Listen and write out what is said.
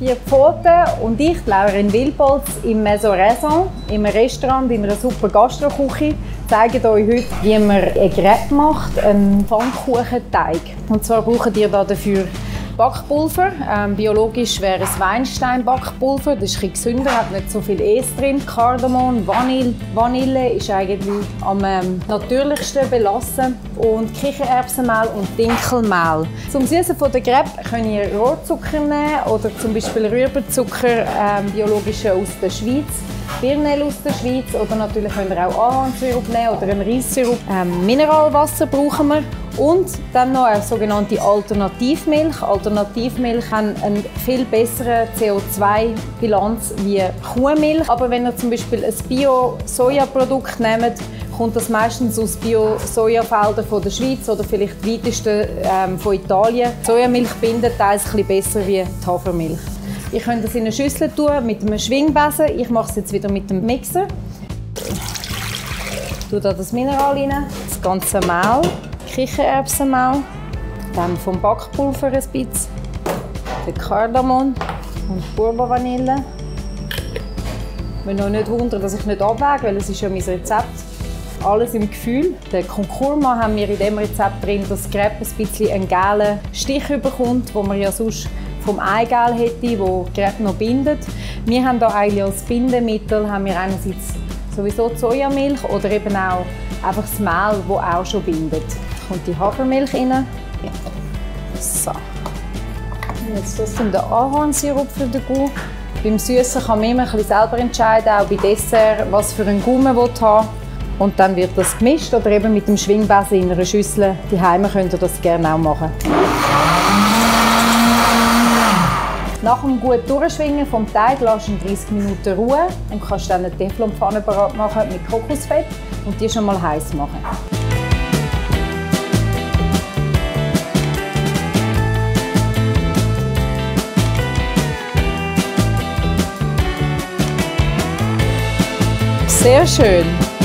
vier Pfoten und ich, Lauren Wilbolz, im Maison Raison, im Restaurant in einer super Gastroküche, zeigen euch heute, wie man ein Crepe macht, einen Pfannkuchenteig. Und zwar brauchen ihr dafür Backpulver. Ähm, biologisch wäre es Weinstein-Backpulver. Das ist ein gesünder, hat nicht so viel Es drin. Kardamom, Vanille. Vanille ist eigentlich am ähm, natürlichsten belassen. Und Kichererbsenmehl und Dinkelmehl. Zum Süßen von der Crepe könnt ihr Rohrzucker nehmen oder zum Beispiel Rübenzucker, ähm, biologische aus der Schweiz. Birnel aus der Schweiz oder natürlich könnt ihr auch Ahornsirup nehmen oder einen Reissirup. Ähm, Mineralwasser brauchen wir und dann noch eine sogenannte Alternativmilch. Alternativmilch hat eine viel bessere CO2-Bilanz wie Kuhmilch. Aber wenn ihr zum Beispiel ein Bio-Sojaprodukt nehmt, kommt das meistens aus Bio-Sojafeldern von der Schweiz oder vielleicht weitesten ähm, von Italien. Sojamilch bindet teils ein bisschen besser wie die Hafermilch. Ihr könnt das in eine Schüssel tun mit einem Schwingbesen. Ich mache es jetzt wieder mit dem Mixer. Ich tue da das Mineral rein, das ganze Mehl, Kichererbsenmehl, dann vom Backpulver ein bisschen, den Kardamom und Bourbon-Vanille. Bin noch nicht wundern, dass ich nicht abwäge, weil es ist ja mein Rezept. Alles im Gefühl. Den Konkurma haben wir in diesem Rezept drin, dass das Crepe ein bisschen einen gelben Stich bekommt, wo man ja sonst vom Eigelb hätte, wo gerade noch bindet. Wir haben da eigentlich als Bindemittel haben wir einerseits sowieso die Sojamilch oder eben auch einfach das Mehl, das auch schon bindet. Kommt die Hafermilch rein. So. Jetzt das ist der Ahornsirup für den Gau. Beim Süßen kann man immer selber entscheiden, auch bei Dessert, was für einen Gaumen man haben Und dann wird das gemischt oder eben mit dem Schwingbesen in einer Schüssel. Die Heime könnt ihr das gerne auch machen. Nach dem gut Durchschwingen vom Teig lässt du 30 Minuten Ruhe und kannst dann eine Teflonpfanne parat machen mit Kokosfett und die schon mal heiß machen. Sehr schön.